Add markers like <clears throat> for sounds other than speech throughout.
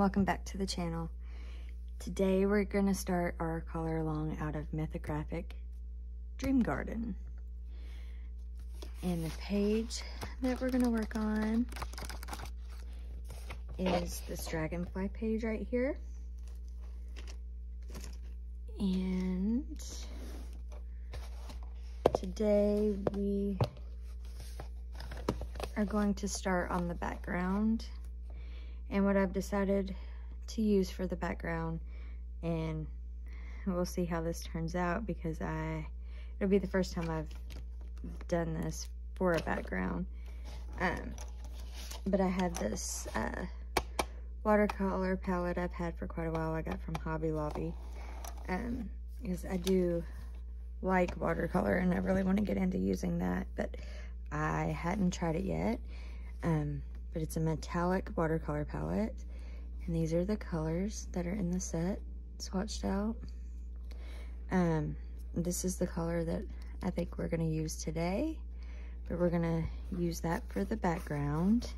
welcome back to the channel. Today we're going to start our color along out of Mythographic Dream Garden. And the page that we're going to work on is this dragonfly page right here. And today we are going to start on the background and what I've decided to use for the background. And we'll see how this turns out because I it'll be the first time I've done this for a background. Um, but I had this uh, watercolor palette I've had for quite a while. I got from Hobby Lobby um, because I do like watercolor and I really want to get into using that but I hadn't tried it yet. Um, but it's a metallic watercolor palette. And these are the colors that are in the set swatched out. Um, this is the color that I think we're gonna use today, but we're gonna use that for the background.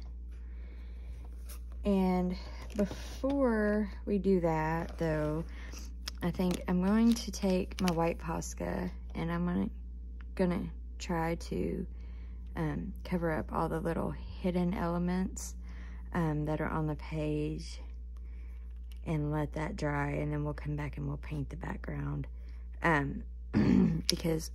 And before we do that though, I think I'm going to take my white Posca and I'm gonna, gonna try to um, cover up all the little hidden elements um, that are on the page and let that dry and then we'll come back and we'll paint the background um, <clears throat> because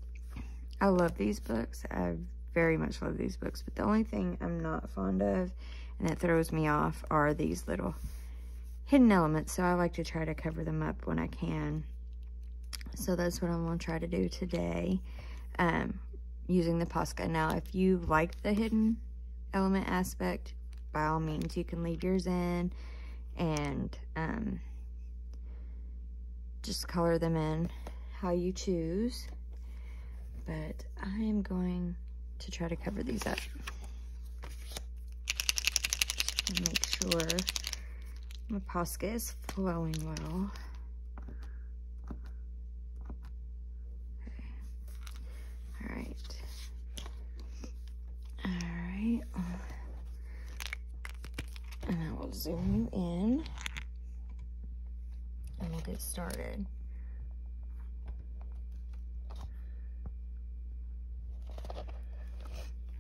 I love these books. I very much love these books, but the only thing I'm not fond of and that throws me off are these little hidden elements. So I like to try to cover them up when I can. So that's what I'm going to try to do today um, using the Posca. Now, if you like the hidden element aspect, by all means, you can leave yours in and um, just color them in how you choose. But I am going to try to cover these up. make sure my Posca is flowing well. Um, zoom you in and we'll get started.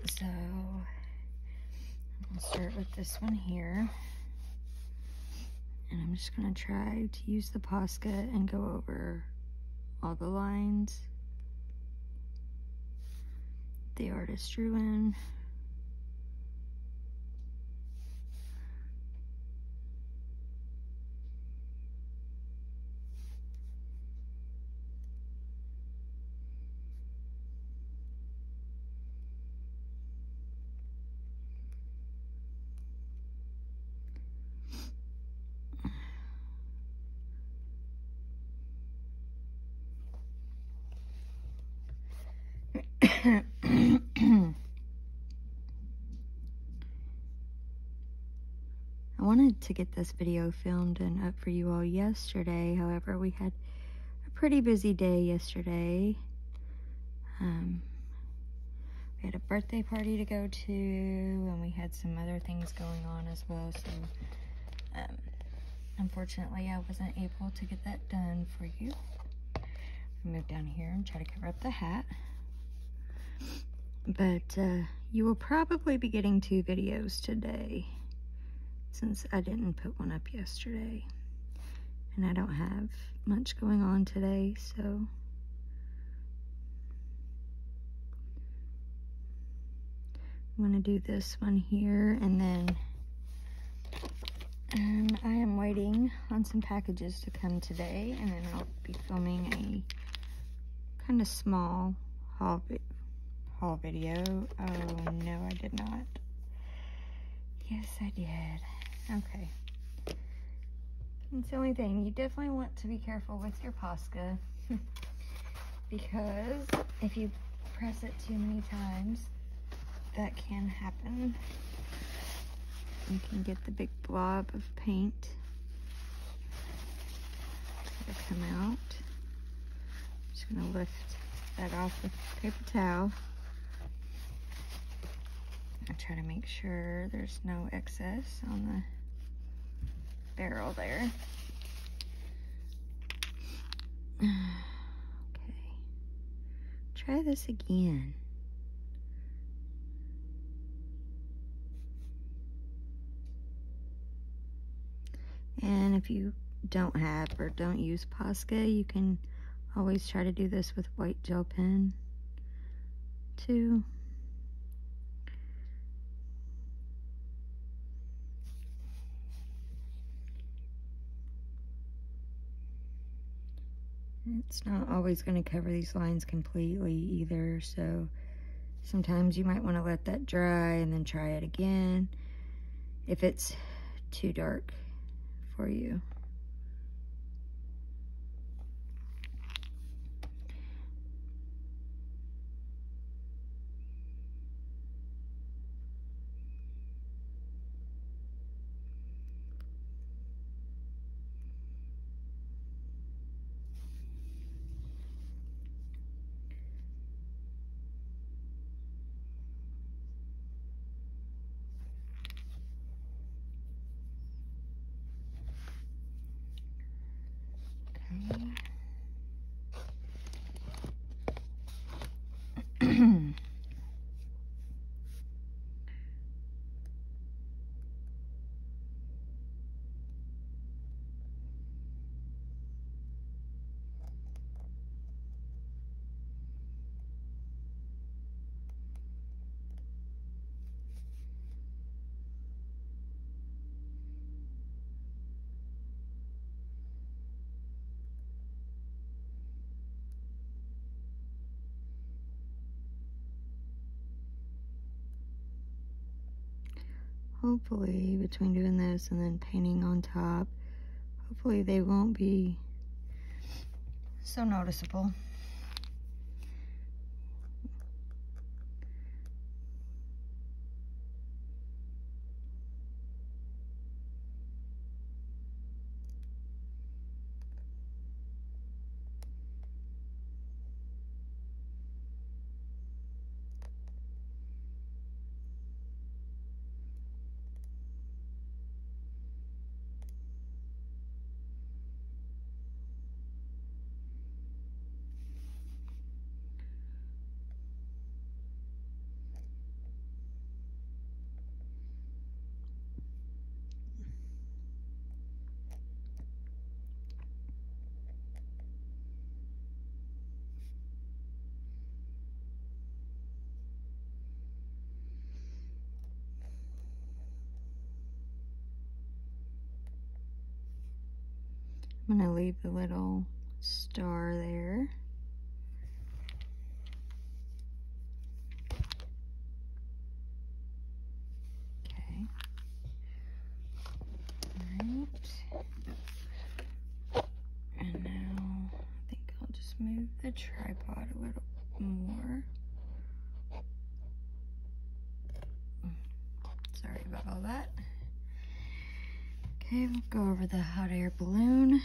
So I'll start with this one here. And I'm just gonna try to use the Posca and go over all the lines the artist drew in. I wanted to get this video filmed and up for you all yesterday. However, we had a pretty busy day yesterday. Um, we had a birthday party to go to, and we had some other things going on as well. So, um, unfortunately, I wasn't able to get that done for you. Move down here and try to cover up the hat. But uh, you will probably be getting two videos today since I didn't put one up yesterday. And I don't have much going on today, so... I'm going to do this one here and then and I am waiting on some packages to come today and then I'll be filming a kind of small haul haul video. Oh, no, I did not. Yes, I did. Okay. It's the only thing. You definitely want to be careful with your Posca <laughs> because if you press it too many times, that can happen. You can get the big blob of paint to come out. I'm just going to lift that off with paper towel. I try to make sure there's no excess on the barrel there. <sighs> Okay. Try this again. And if you don't have or don't use Posca, you can always try to do this with white gel pen too. It's not always going to cover these lines completely either, so sometimes you might want to let that dry and then try it again if it's too dark for you. Hopefully between doing this and then painting on top, hopefully they won't be so noticeable. I'm going to leave the little star there. Okay. And now I think I'll just move the tripod a little more. Sorry about all that. Okay, we'll go over the hot air balloon.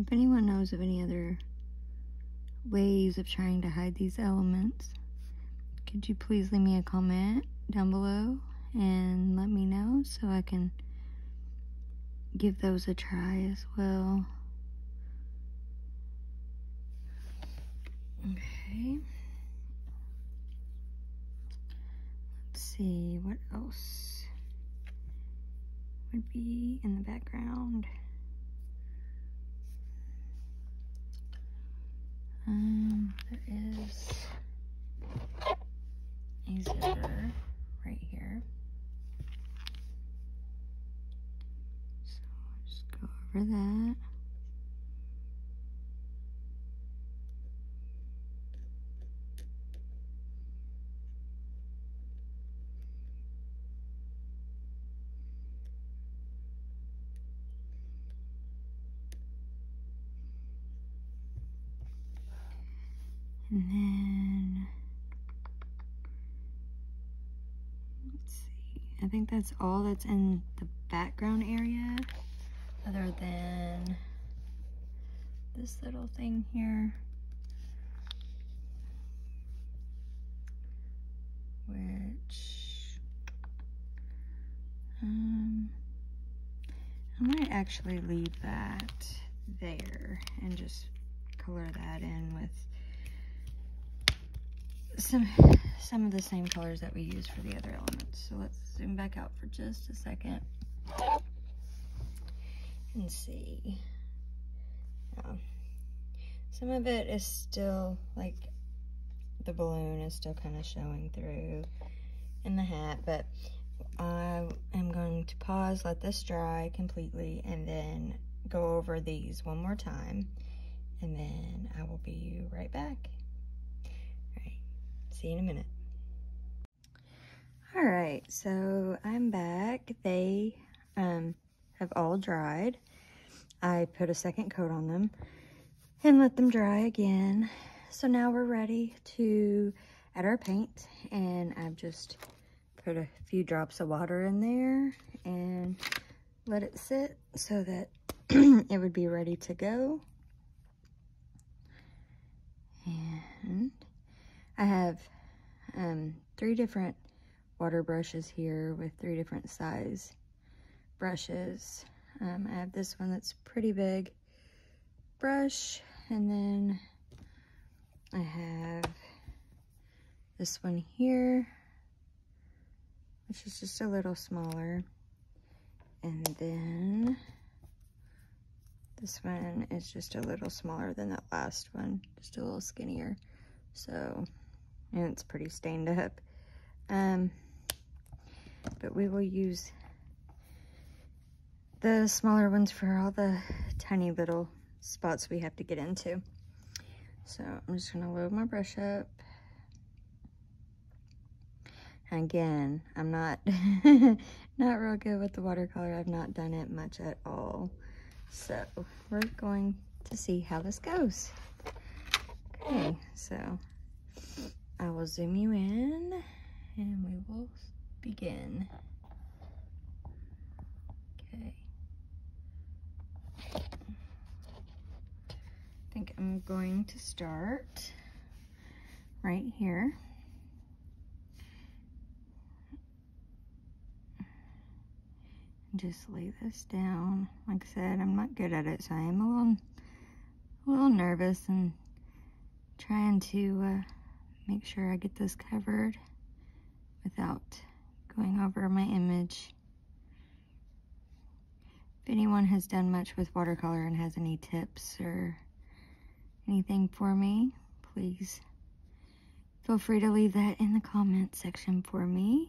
If anyone knows of any other ways of trying to hide these elements, could you please leave me a comment down below and let me know so I can give those a try as well. Okay. Let's see, what else would be in the background? Um, there is a zipper right here. So I'll just go over that. And then, let's see, I think that's all that's in the background area other than this little thing here. Which, um, I might actually leave that there and just color that in with some some of the same colors that we use for the other elements. So let's zoom back out for just a second and see. some of it is still like the balloon is still kind of showing through in the hat, but I am going to pause, let this dry completely, and then go over these one more time, and then I will be right back. See you in a minute. All right, so I'm back. They um, have all dried. I put a second coat on them and let them dry again. So now we're ready to add our paint and I've just put a few drops of water in there and let it sit so that <clears throat> it would be ready to go. And I have um, three different water brushes here with three different size brushes. Um, I have this one that's pretty big brush, and then I have this one here, which is just a little smaller. And then this one is just a little smaller than that last one, just a little skinnier. So and it's pretty stained up. Um, but we will use the smaller ones for all the tiny little spots we have to get into. So I'm just gonna load my brush up. Again, I'm not, <laughs> not real good with the watercolor. I've not done it much at all. So we're going to see how this goes. Okay, so I will zoom you in and we will begin. Okay. I think I'm going to start right here. Just lay this down. Like I said, I'm not good at it, so I am a little, a little nervous and trying to uh, make sure I get this covered without going over my image. If anyone has done much with watercolor and has any tips or anything for me, please feel free to leave that in the comment section for me.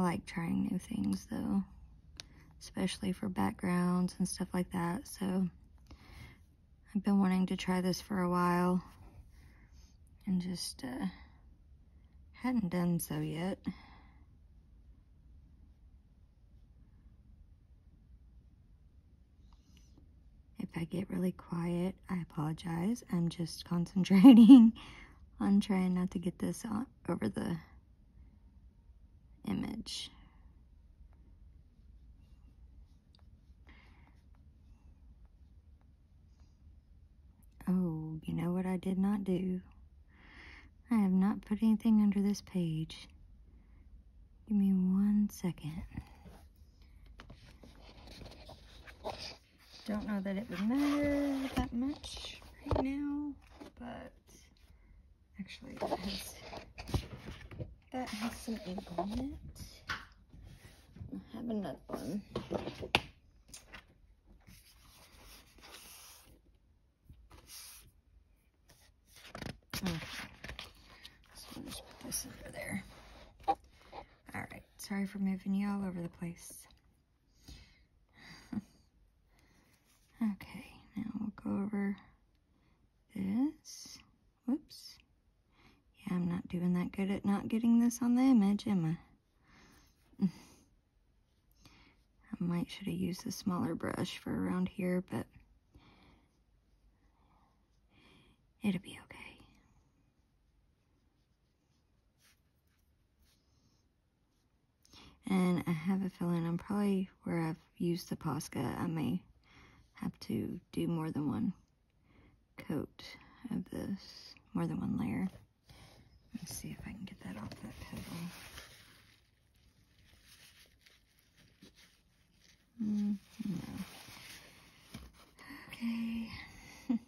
I like trying new things though, especially for backgrounds and stuff like that. So I've been wanting to try this for a while and just uh, hadn't done so yet. If I get really quiet, I apologize. I'm just <laughs> concentrating on trying not to get this over the image. Oh, you know what I did not do? I have not put anything under this page. Give me one second. Don't know that it would matter that much right now, but actually that has, that has some ink on it. I have another one. Okay. So just put this under there. Alright, sorry for moving you all over the place. <laughs> okay, now we'll go over this. Whoops. I'm not doing that good at not getting this on the image, am I? I might should have used a smaller brush for around here, but it'll be okay. And I have a feeling I'm probably where I've used the Posca, I may have to do more than one coat of this, more than one layer. Let's see if I can get that off that petal. Mm, no. Okay. <laughs>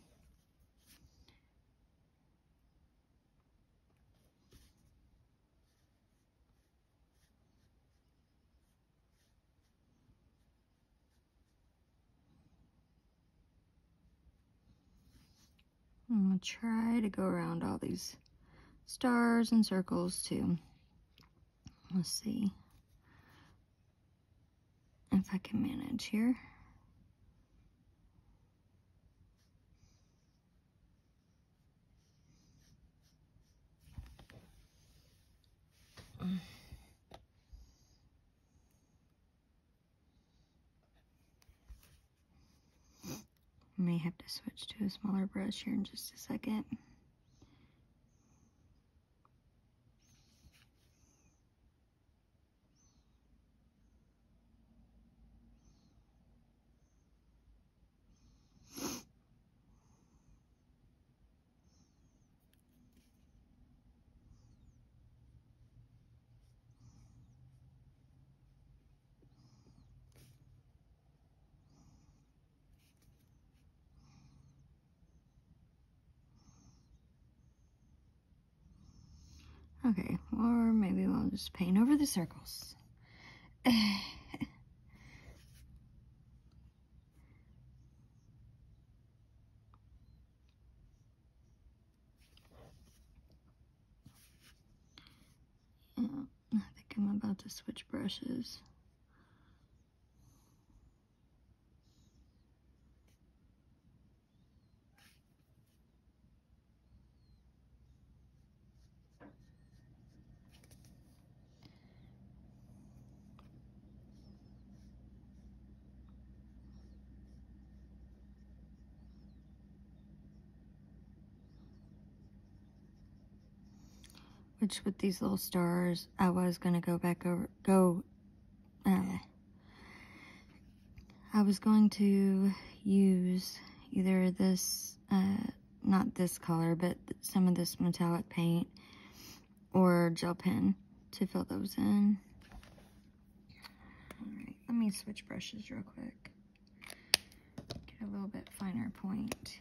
I'm gonna try to go around all these stars and circles too. Let's see if I can manage here. May have to switch to a smaller brush here in just a second. Okay, or maybe we'll just paint over the circles. Yeah, <sighs> oh, I think I'm about to switch brushes. With these little stars, I was going to go back over, go, uh, I was going to use either this, uh, not this color, but some of this metallic paint or gel pen to fill those in. Alright, let me switch brushes real quick. Get a little bit finer point.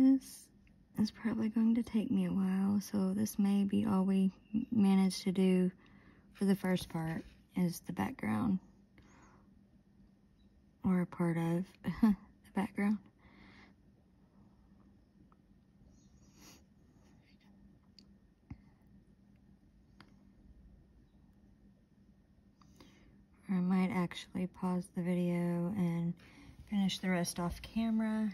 This is probably going to take me a while, so this may be all we manage to do for the first part is the background or a part of <laughs> the background. Or I might actually pause the video and finish the rest off camera.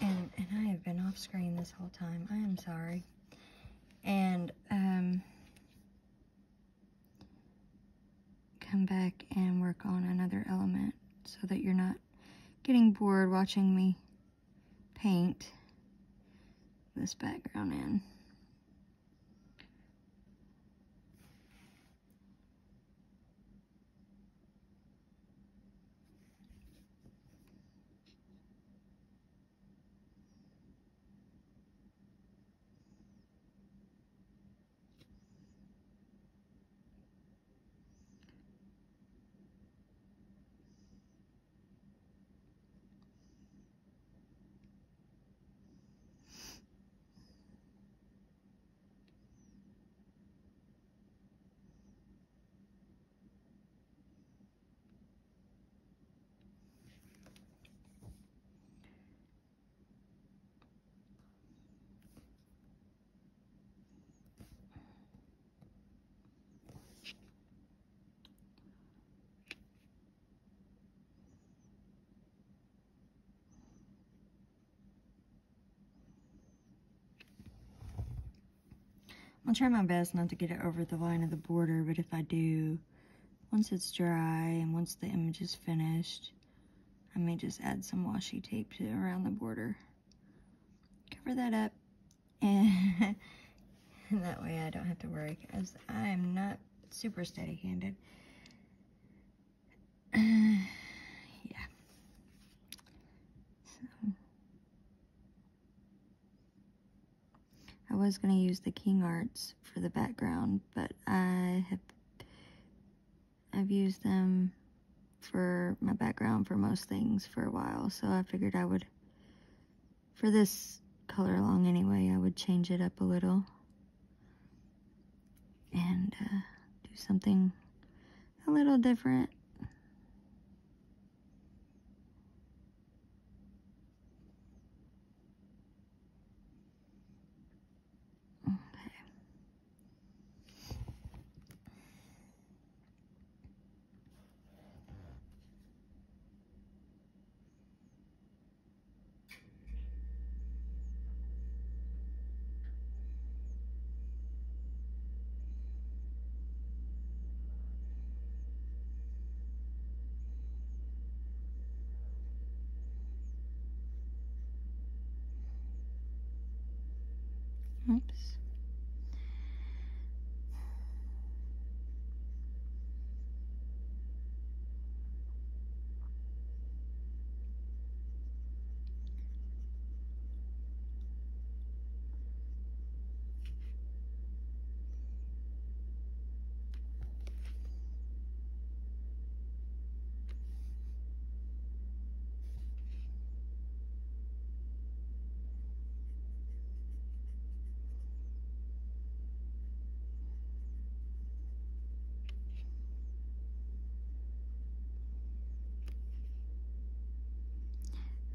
And, and I have been off screen this whole time. I am sorry. And, um, come back and work on another element so that you're not getting bored watching me paint this background in. I'll try my best not to get it over the line of the border, but if I do, once it's dry and once the image is finished, I may just add some washi tape to around the border. Cover that up, and, <laughs> and that way I don't have to worry, because I'm not super steady-handed. <sighs> was going to use the King Arts for the background, but I have I've used them for my background for most things for a while, so I figured I would, for this color along anyway, I would change it up a little and uh, do something a little different. Oops.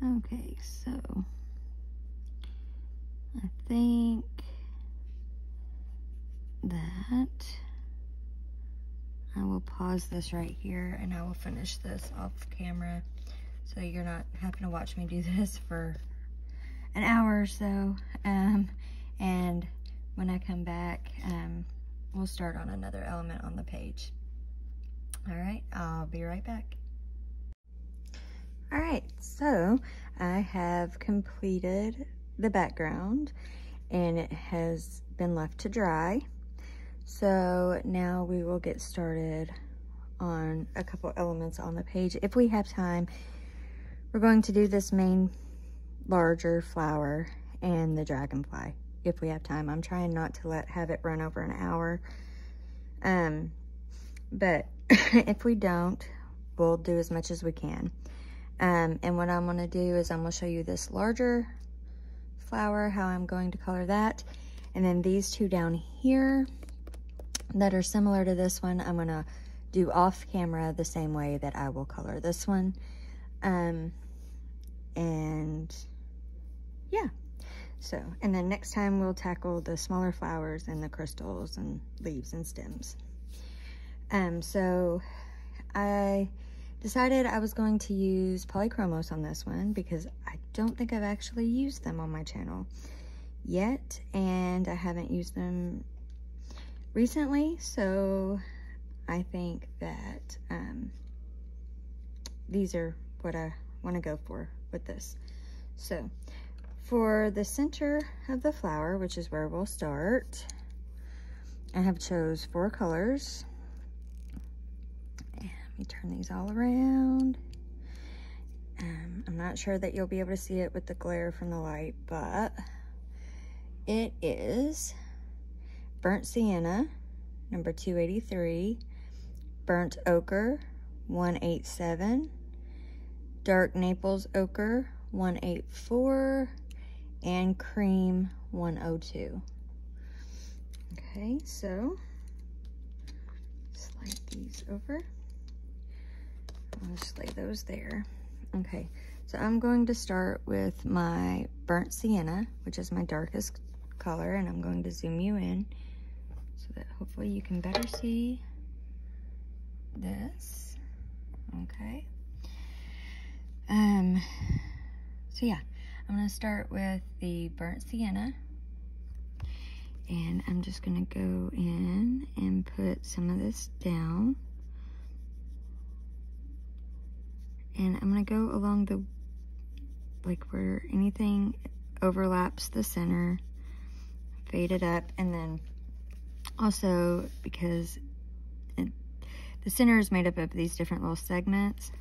Okay, so I think that I will pause this right here and I will finish this off camera so you're not having to watch me do this for an hour or so. Um, and when I come back, um, we'll start on another element on the page. All right, I'll be right back. All right, so I have completed the background and it has been left to dry. So now we will get started on a couple elements on the page. If we have time, we're going to do this main larger flower and the dragonfly if we have time. I'm trying not to let have it run over an hour. Um, but <laughs> if we don't, we'll do as much as we can. Um, and what I'm going to do is I'm going to show you this larger flower, how I'm going to color that. And then these two down here that are similar to this one, I'm gonna do off camera the same way that I will color this one. Um, and yeah, so, and then next time we'll tackle the smaller flowers and the crystals and leaves and stems. Um, so I decided I was going to use polychromos on this one because I don't think I've actually used them on my channel yet and I haven't used them recently so I think that um, these are what I want to go for with this. So for the center of the flower, which is where we'll start, I have chose four colors. Me turn these all around. Um, I'm not sure that you'll be able to see it with the glare from the light, but it is Burnt Sienna, number 283, Burnt Ochre, 187, Dark Naples Ochre, 184, and cream 102. Okay, so slide these over. I'll just lay those there. Okay, so I'm going to start with my burnt sienna, which is my darkest color, and I'm going to zoom you in so that hopefully you can better see this. Okay. Um, so yeah, I'm gonna start with the burnt sienna and I'm just gonna go in and put some of this down. And I'm gonna go along the, like where anything overlaps the center, fade it up, and then also because it, the center is made up of these different little segments,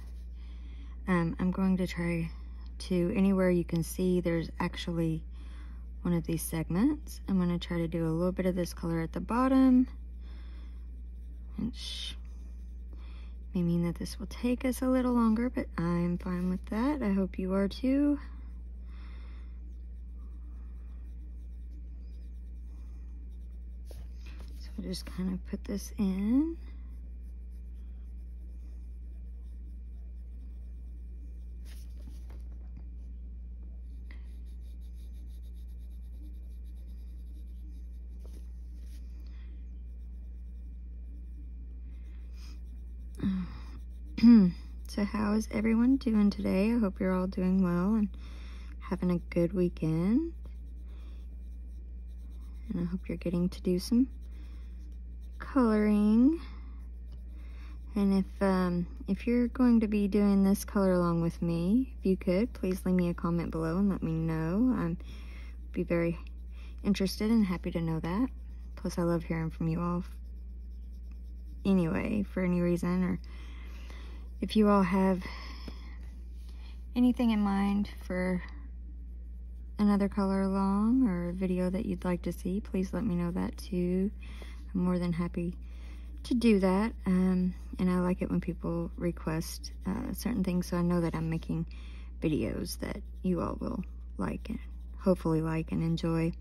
um, I'm going to try to anywhere you can see there's actually one of these segments. I'm going to try to do a little bit of this color at the bottom, which may mean that this will take us a little longer, but I'm fine with that. I hope you are too. So we'll just kind of put this in. <clears throat> so how is everyone doing today? I hope you're all doing well and having a good weekend. And I hope you're getting to do some coloring. And if um, if you're going to be doing this color along with me, if you could, please leave me a comment below and let me know. I'd be very interested and happy to know that. Plus, I love hearing from you all anyway, for any reason, or if you all have anything in mind for another color along or a video that you'd like to see, please let me know that too. I'm more than happy to do that. Um, and I like it when people request uh, certain things so I know that I'm making videos that you all will like and hopefully like and enjoy.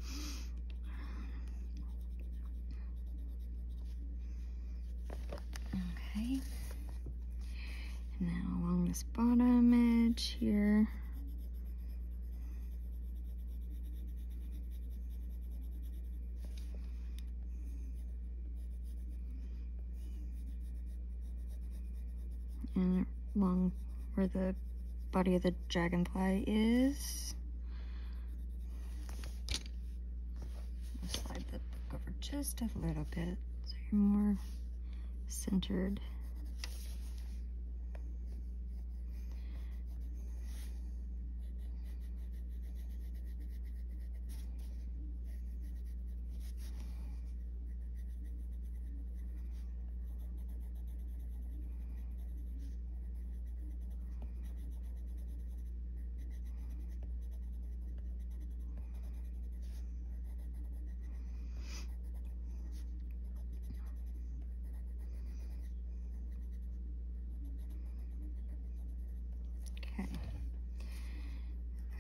Okay. Now along this bottom edge here. And along where the body of the dragonfly is. Slide the book over just a little bit so you're more centered.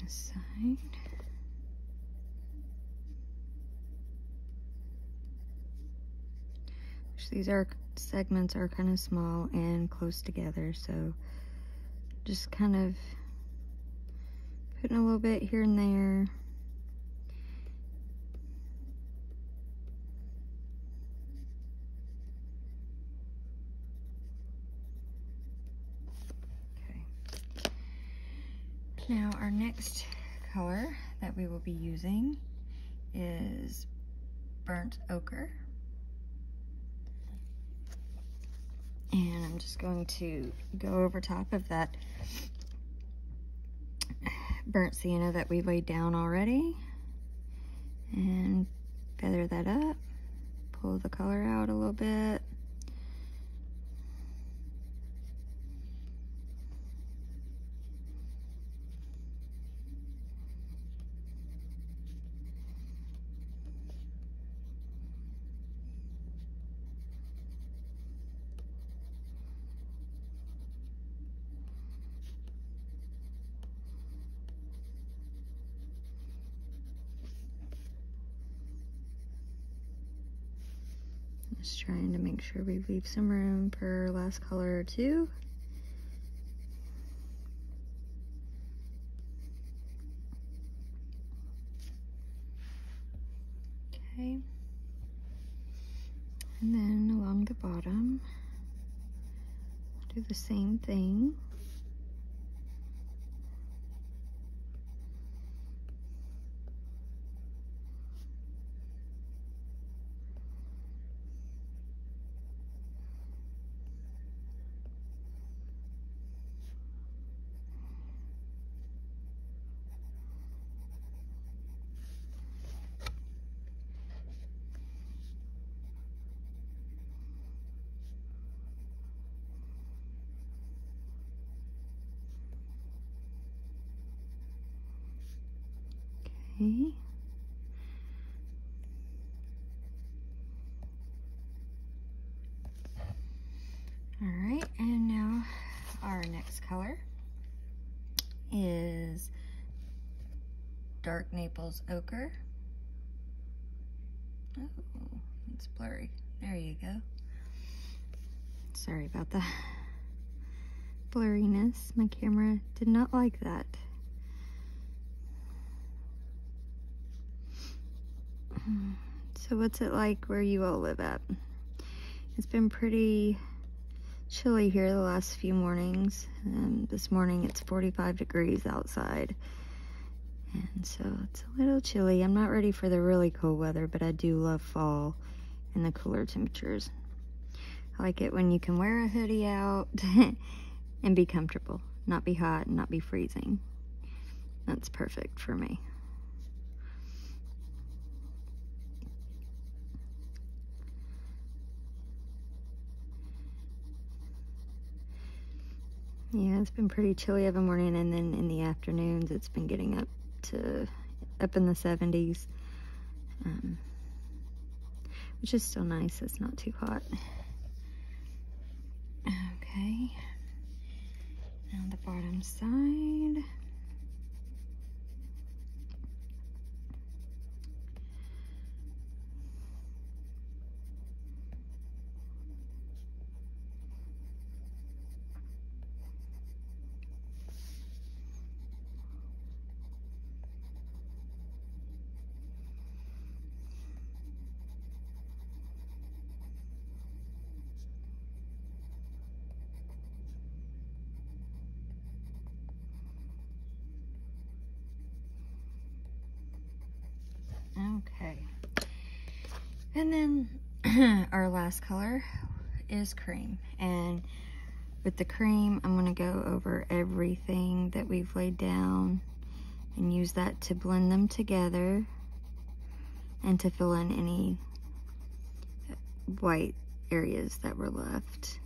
side. These are segments are kind of small and close together, so just kind of putting a little bit here and there. Next color that we will be using is burnt ochre. And I'm just going to go over top of that burnt sienna that we laid down already and feather that up, pull the color out a little bit. Just trying to make sure we leave some room for last color or two. Okay. And then along the bottom, do the same thing. Okay. All right, and now our next color is dark Naples ochre. Oh, it's blurry. There you go. Sorry about the blurriness. My camera did not like that. So what's it like where you all live at? It's been pretty chilly here the last few mornings. Um, this morning it's 45 degrees outside. And so it's a little chilly. I'm not ready for the really cold weather, but I do love fall and the cooler temperatures. I like it when you can wear a hoodie out <laughs> and be comfortable, not be hot and not be freezing. That's perfect for me. Yeah, it's been pretty chilly every morning, and then in the afternoons, it's been getting up to up in the 70s, um, which is still nice. It's not too hot. Okay, now the bottom side. Okay. And then our last color is cream. And with the cream, I'm going to go over everything that we've laid down and use that to blend them together and to fill in any white areas that were left.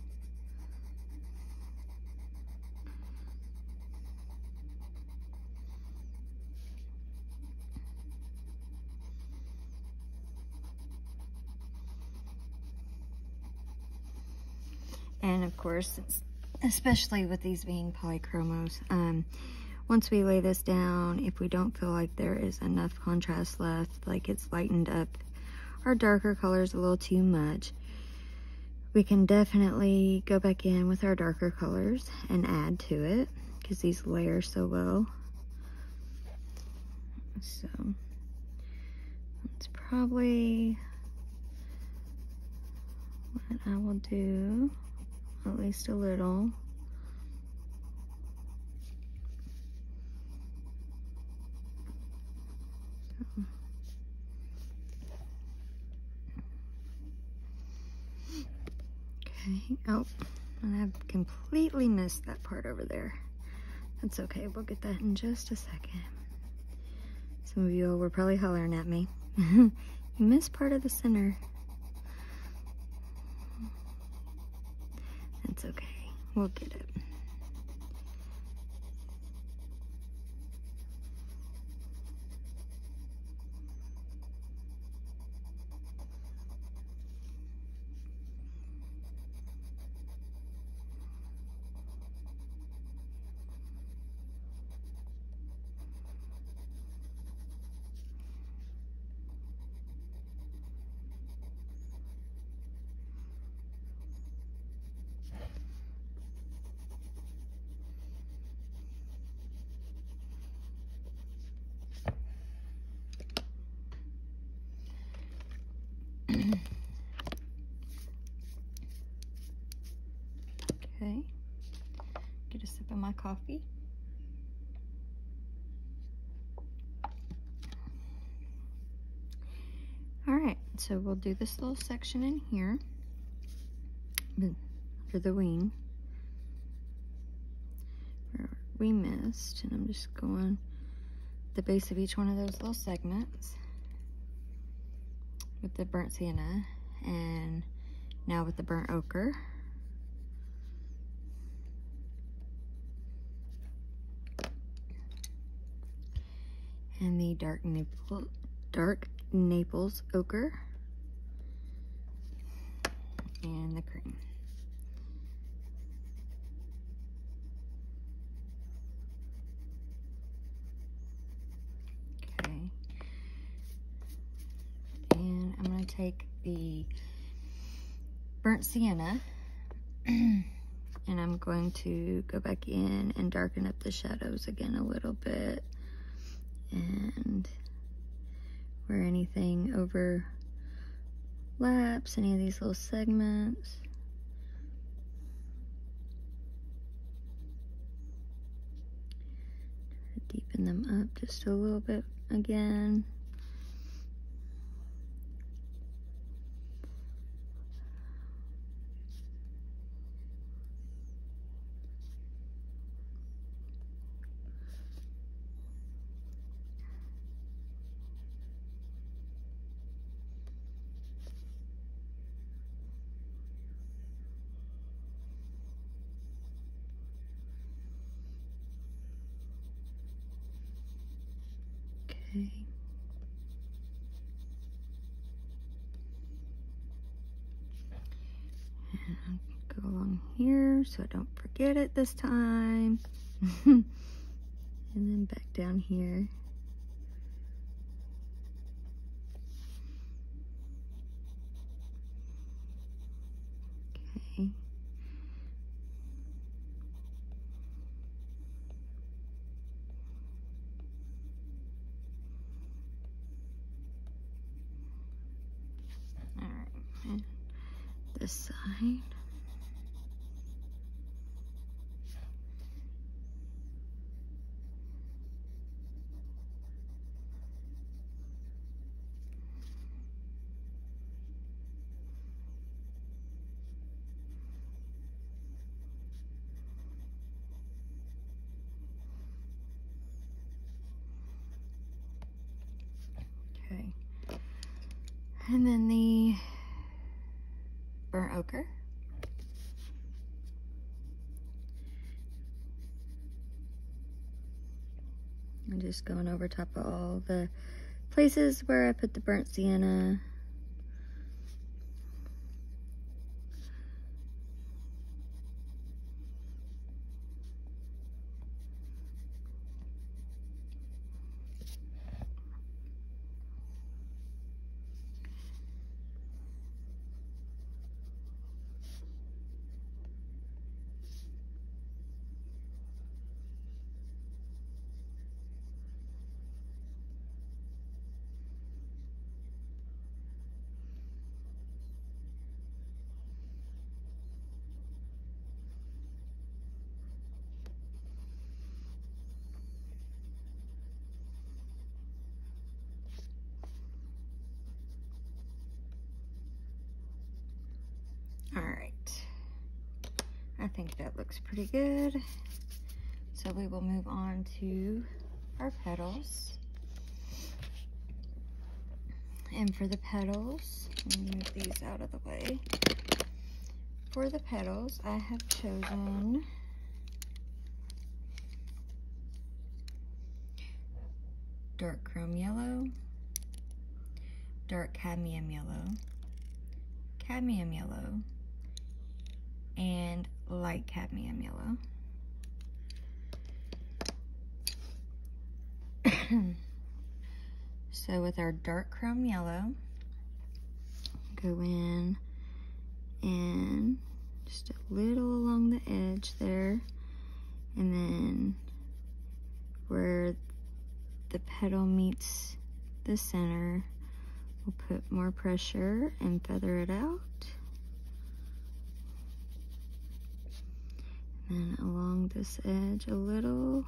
And of course, especially with these being polychromos, um, once we lay this down, if we don't feel like there is enough contrast left, like it's lightened up our darker colors a little too much, we can definitely go back in with our darker colors and add to it because these layer so well. So it's probably what I will do, at least a little. Okay, oh, and I've completely missed that part over there. That's okay, we'll get that in just a second. Some of you were probably hollering at me. <laughs> you missed part of the center. That's okay, we'll get it. okay, get a sip of my coffee. All right, so we'll do this little section in here for the wing we missed, and I'm just going the base of each one of those little segments with the burnt sienna and now with the burnt ochre. And the dark maple, dark Naples ochre and the cream. Okay. And I'm going to take the burnt sienna <clears throat> and I'm going to go back in and darken up the shadows again a little bit and where anything overlaps, any of these little segments. Deepen them up just a little bit again. Okay. And go along here so I don't forget it this time. <laughs> and then back down here. this side. Okay. And then the burnt ochre. I'm just going over top of all the places where I put the burnt sienna. All right. I think that looks pretty good. So we will move on to our petals. And for the petals, move these out of the way. For the petals, I have chosen dark chrome yellow, dark cadmium yellow, cadmium yellow, and light cadmium yellow. <coughs> so with our dark chrome yellow, go in and just a little along the edge there and then where the petal meets the center we'll put more pressure and feather it out and along this edge a little.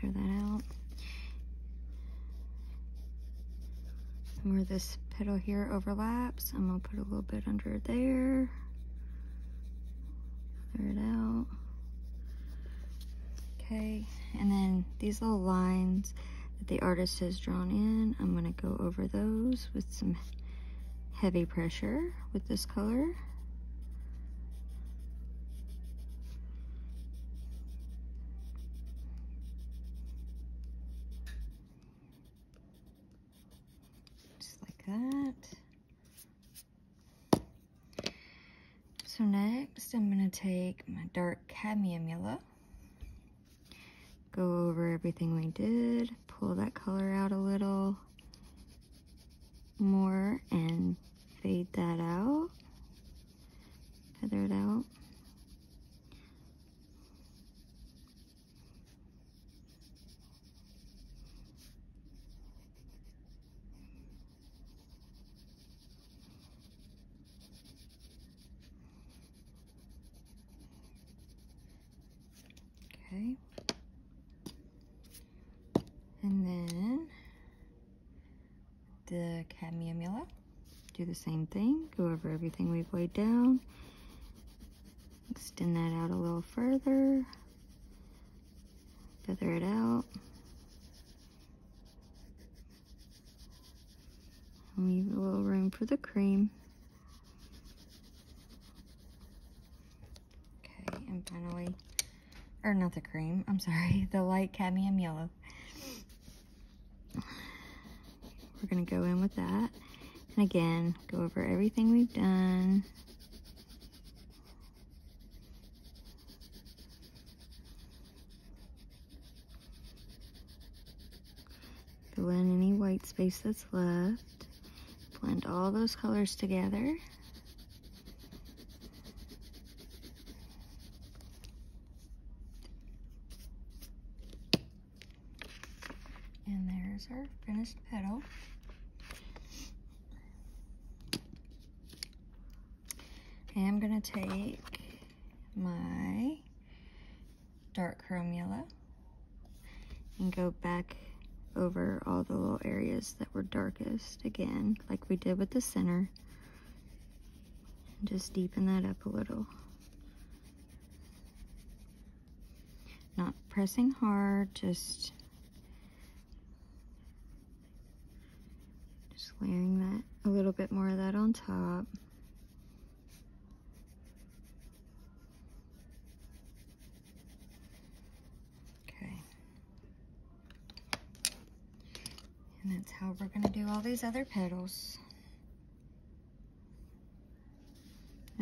Feather that out. Where this petal here overlaps I'm gonna put a little bit under there. Feather it out. Okay, and then these little lines that the artist has drawn in, I'm gonna go over those with some heavy pressure with this color. Just like that. So next, I'm gonna take my dark cadmium yellow go over everything we did, pull that color out a little more and fade that out, feather it out. Okay. And then the cadmium yellow, do the same thing, go over everything we've laid down, extend that out a little further, feather it out. Leave a little room for the cream. Okay, and finally, or not the cream, I'm sorry, <laughs> the light cadmium yellow. We're to go in with that. And again, go over everything we've done. Fill in any white space that's left. Blend all those colors together. And there's our finished petal. And I'm gonna take my dark chrome yellow and go back over all the little areas that were darkest again, like we did with the center. And just deepen that up a little. Not pressing hard, just just layering that a little bit more of that on top. That's how we're going to do all these other petals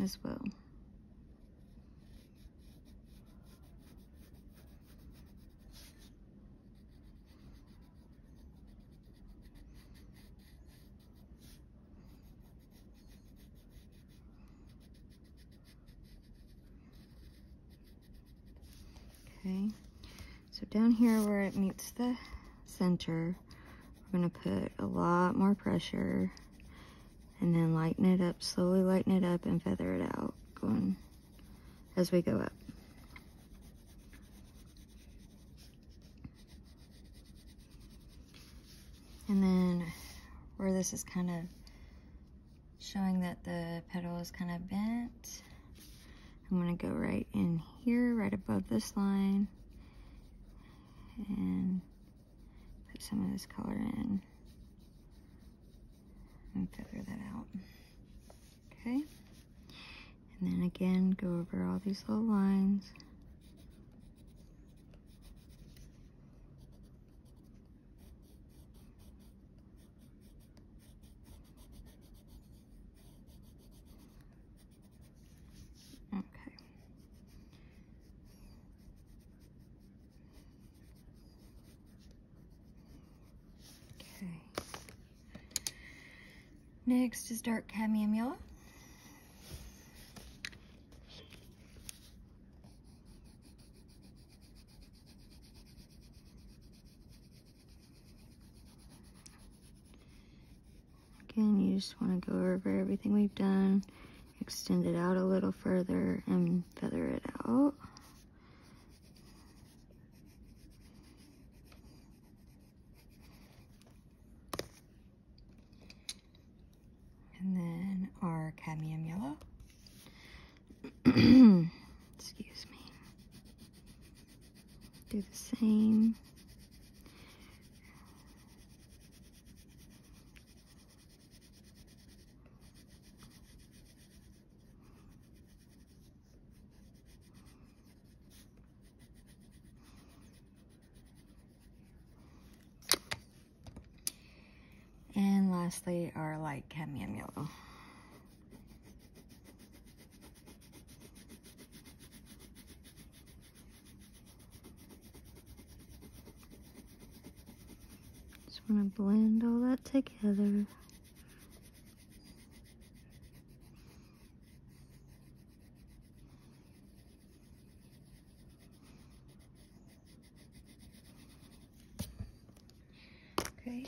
as well. Okay, so down here where it meets the center, we're gonna put a lot more pressure and then lighten it up, slowly lighten it up and feather it out going as we go up. And then where this is kind of showing that the petal is kind of bent. I'm gonna go right in here, right above this line, and put some of this color in and feather that out. Okay. And then again, go over all these little lines. Next is dark yellow. Again, you just want to go over everything we've done, extend it out a little further, and feather it out. And then our cadmium yellow. Excuse me. Do the same. Lastly, our light cadmium yellow. Just want to blend all that together. Okay,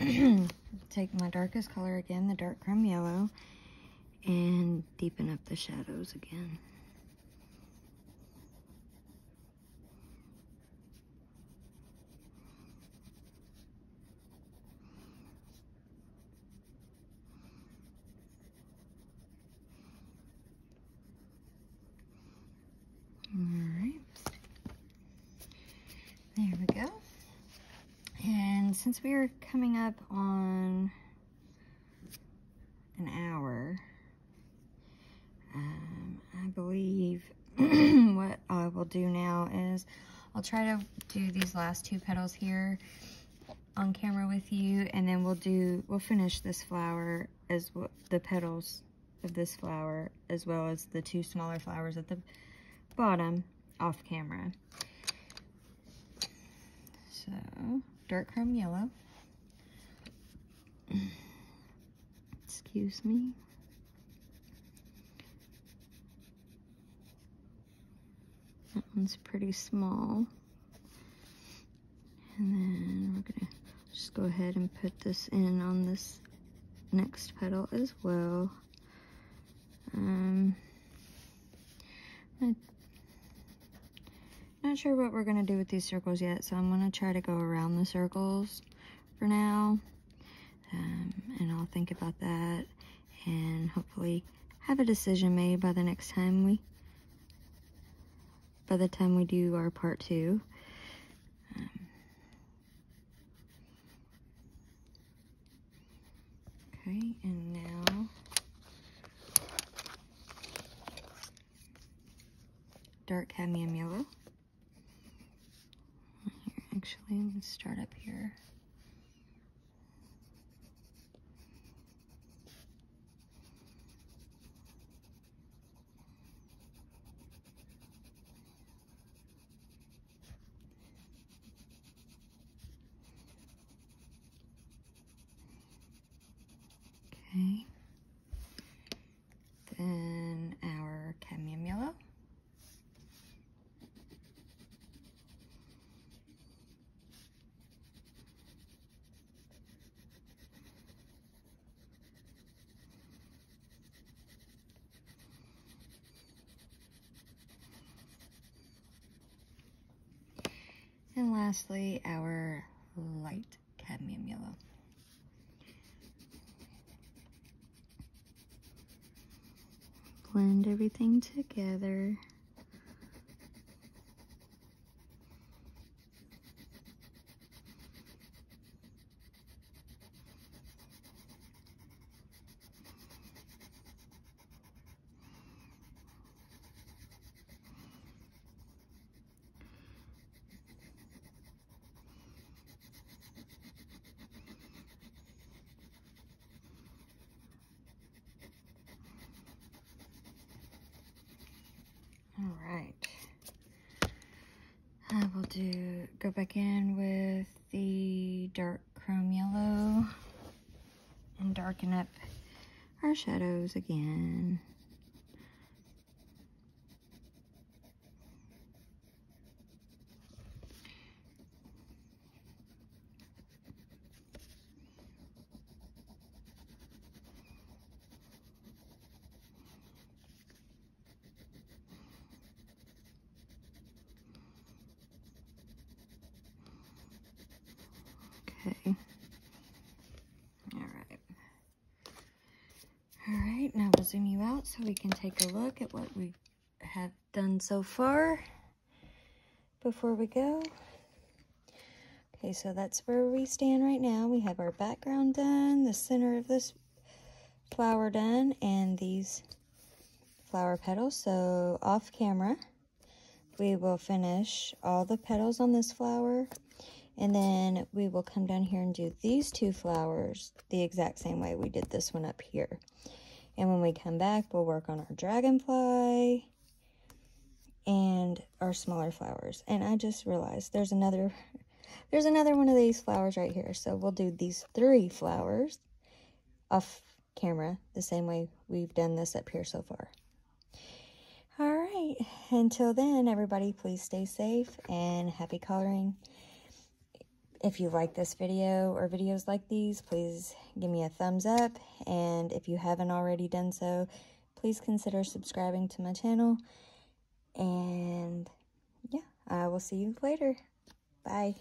and take my darkest color again, the dark chrome yellow, and deepen up the shadows again. Alright. There we go. And since we are coming up on an hour, um, I believe <clears throat> what I will do now is I'll try to do these last two petals here on camera with you and then we'll do, we'll finish this flower as well, the petals of this flower as well as the two smaller flowers at the bottom off camera. So, dark chrome yellow. Excuse me. That one's pretty small. And then we're gonna just go ahead and put this in on this next petal as well. Um, I'm not sure what we're gonna do with these circles yet, so I'm gonna try to go around the circles for now. Um, and I'll think about that and hopefully have a decision made by the next time we by the time we do our part two. Um, okay, and now dark cadmium yellow. Actually, let's start up here. lastly, our light cadmium yellow. Blend everything together. Shadows again. Okay. All right. All right, zoom you out so we can take a look at what we have done so far before we go. Okay, so that's where we stand right now. We have our background done, the center of this flower done, and these flower petals. So off camera, we will finish all the petals on this flower and then we will come down here and do these two flowers the exact same way we did this one up here. And when we come back, we'll work on our dragonfly and our smaller flowers. And I just realized there's another, <laughs> there's another one of these flowers right here. So we'll do these three flowers off camera the same way we've done this up here so far. All right, until then, everybody, please stay safe and happy coloring. If you like this video or videos like these, please give me a thumbs up. And if you haven't already done so, please consider subscribing to my channel. And yeah, I will see you later. Bye.